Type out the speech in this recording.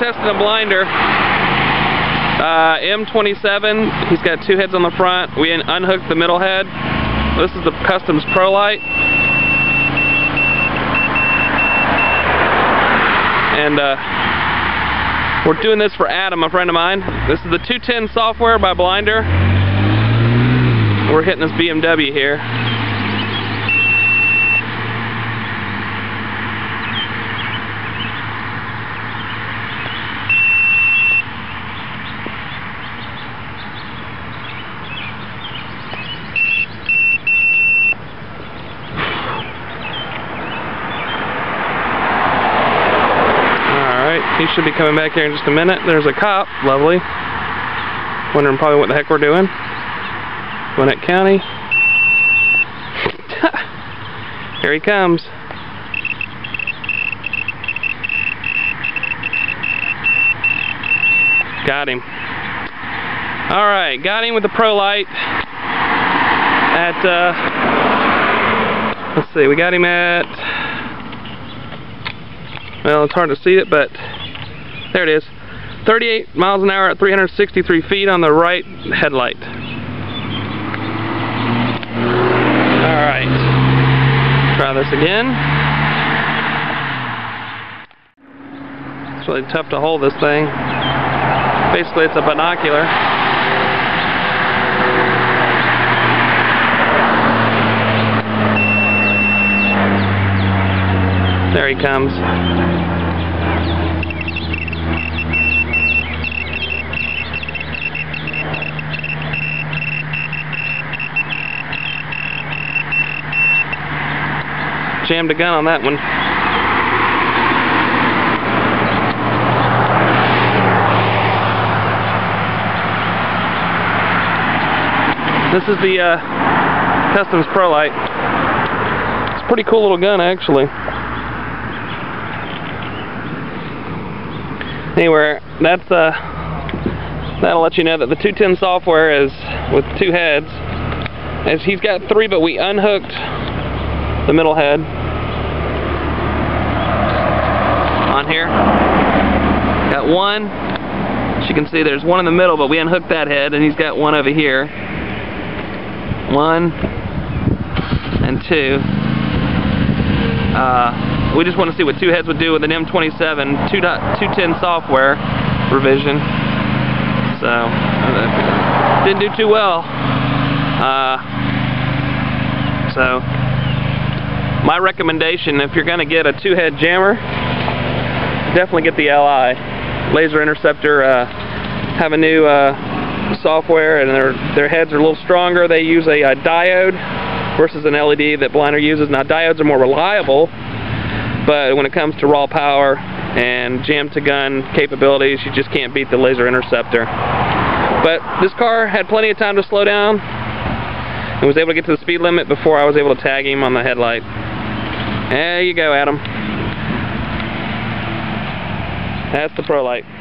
testing a blinder. Uh, M27, he's got two heads on the front. We un unhooked the middle head. This is the Kustom's Pro Lite. And uh, we're doing this for Adam, a friend of mine. This is the 210 software by Blinder. We're hitting this BMW here. He should be coming back here in just a minute. There's a cop. Lovely. Wondering probably what the heck we're doing. Gwinnett County. here he comes. Got him. Alright, got him with the Pro Lite at, uh, let's see, we got him at, well, it's hard to see it, but there it is. 38 miles an hour at 363 feet on the right headlight. Alright. Try this again. It's really tough to hold this thing. Basically, it's a binocular. There he comes. Jammed a gun on that one. This is the uh, Kustom's Pro Lite. It's a pretty cool little gun actually. Anyway, that's uh, that'll let you know that the 210 software is with two heads. As he's got three, but we unhooked the middle head on here. Got one. As you can see, there's one in the middle, but we unhooked that head, and he's got one over here. One and two. Uh, we just want to see what two heads would do with an M27 2.210 software revision. So, didn't do too well. Uh, so, my recommendation, if you're going to get a two-head jammer, definitely get the LI. Laser Interceptor uh, have a new uh, software and their, their heads are a little stronger. They use a, a diode versus an LED that Blinder uses. Now diodes are more reliable, but when it comes to raw power and jam-to-gun capabilities, you just can't beat the Laser Interceptor. But this car had plenty of time to slow down and was able to get to the speed limit before I was able to tag him on the headlight. There you go, Adam. That's the Pro Lite.